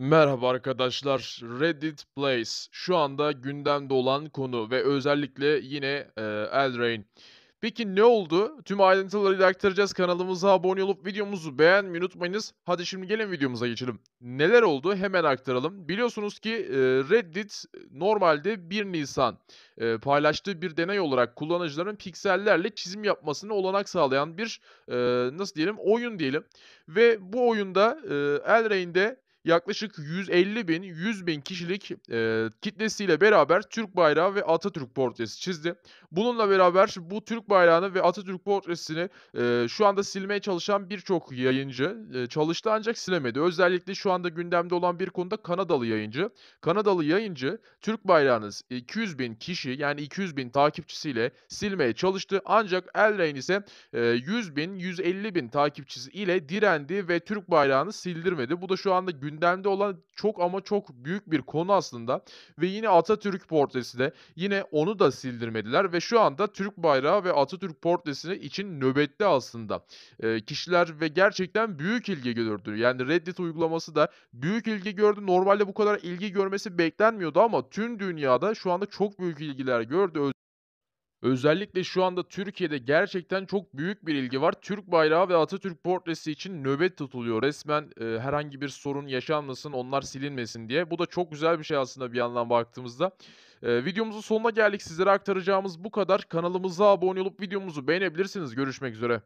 Merhaba arkadaşlar. Reddit Plays şu anda gündemde olan konu ve özellikle yine e, Eldraine. Peki ne oldu? Tüm ayrıntılarıyla aktaracağız. Kanalımıza abone olup videomuzu beğenmeyi unutmayınız. Hadi şimdi gelin videomuza geçelim. Neler oldu? Hemen aktaralım. Biliyorsunuz ki e, Reddit normalde 1 Nisan e, paylaştığı bir deney olarak kullanıcıların piksellerle çizim yapmasını olanak sağlayan bir e, nasıl diyelim oyun diyelim. Ve bu oyunda e, Eldraine'de yaklaşık 150 bin, 100 bin kişilik e, kitlesiyle beraber Türk bayrağı ve Atatürk portresi çizdi. Bununla beraber bu Türk bayrağını ve Atatürk portresini e, şu anda silmeye çalışan birçok yayıncı e, çalıştı ancak silemedi. Özellikle şu anda gündemde olan bir konuda Kanadalı yayıncı. Kanadalı yayıncı Türk bayrağını 200 bin kişi yani 200 bin takipçisiyle silmeye çalıştı. Ancak Elrain ise e, 100 bin, 150 bin takipçisi ile direndi ve Türk bayrağını sildirmedi. Bu da şu anda gündemde olan çok ama çok büyük bir konu aslında. Ve yine Atatürk portresi de yine onu da sildirmediler ve şu anda Türk bayrağı ve Atatürk portresi için nöbette aslında eee, kişiler ve gerçekten büyük ilgi gördü. Yani Reddit uygulaması da büyük ilgi gördü. Normalde bu kadar ilgi görmesi beklenmiyordu ama tüm dünyada şu anda çok büyük ilgiler gördü. Öz- Özellikle şu anda Türkiye'de gerçekten çok büyük bir ilgi var. Türk bayrağı ve Atatürk portresi için nöbet tutuluyor. Resmen e, herhangi bir sorun yaşanmasın, onlar silinmesin diye. Bu da çok güzel bir şey aslında bir yandan baktığımızda. E, videomuzun sonuna geldik. Sizlere aktaracağımız bu kadar. Kanalımıza abone olup videomuzu beğenebilirsiniz. Görüşmek üzere.